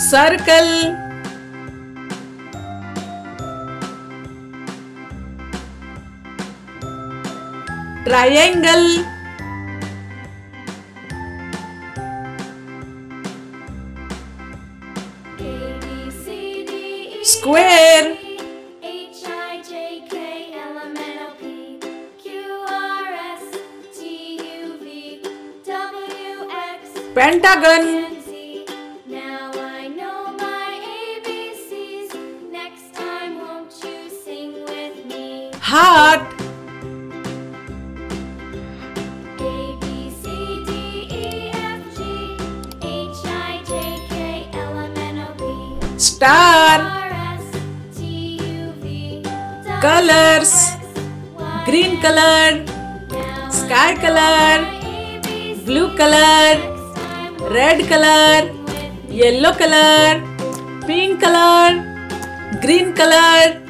Circle. Triangle. Square Pentagon. Heart E star Colors. Green color sky color blue color red color yellow color pink color green color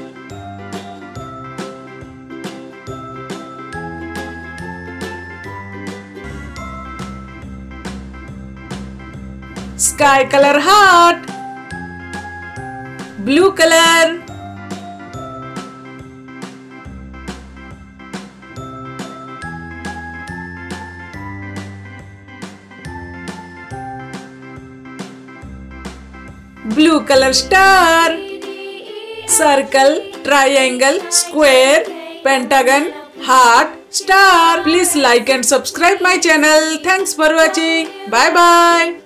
sky color heart blue color blue color star circle triangle square pentagon heart star please like and subscribe my channel thanks for watching bye bye